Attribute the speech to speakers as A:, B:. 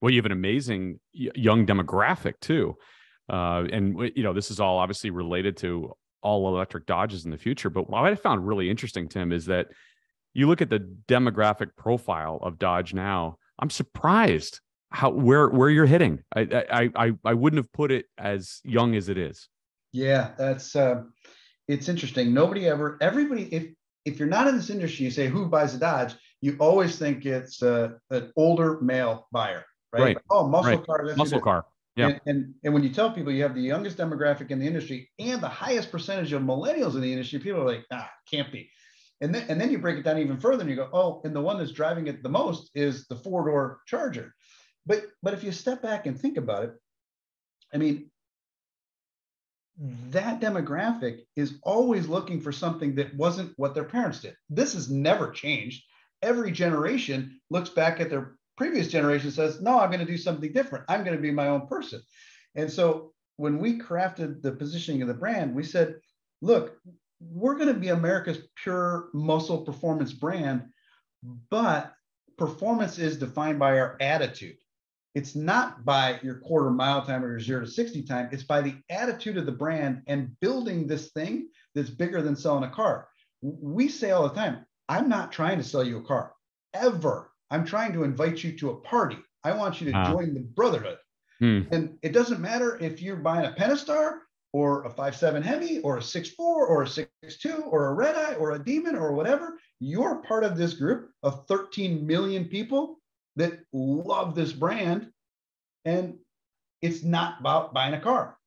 A: Well, you have an amazing young demographic too, uh, and you know this is all obviously related to all electric Dodges in the future. But what I found really interesting, Tim, is that you look at the demographic profile of Dodge now. I'm surprised how where where you're hitting. I I I, I wouldn't have put it as young as it is.
B: Yeah, that's uh, it's interesting. Nobody ever, everybody, if if you're not in this industry, you say who buys a Dodge, you always think it's uh, an older male buyer, right?
A: right.
B: oh, muscle
A: right.
B: car.
A: muscle car. Yeah.
B: And, and, and when you tell people you have the youngest demographic in the industry and the highest percentage of millennials in the industry, people are like, ah, can't be. And then and then you break it down even further and you go, oh, and the one that's driving it the most is the four door Charger. But but if you step back and think about it, I mean, that demographic is always looking for something that wasn't what their parents did. This has never changed. Every generation looks back at their previous generation says, no, I'm going to do something different. I'm going to be my own person. And so when we crafted the positioning of the brand, we said, look, we're going to be America's pure muscle performance brand, but performance is defined by our attitude. It's not by your quarter mile time or your zero to 60 time. It's by the attitude of the brand and building this thing that's bigger than selling a car. We say all the time, I'm not trying to sell you a car ever. I'm trying to invite you to a party. I want you to uh, join the brotherhood. Hmm. And it doesn't matter if you're buying a Pentastar or a five seven Hemi or a six four or a six two or a red eye or a demon or whatever. You're part of this group of 13 million people that love this brand. And it's not about buying a car.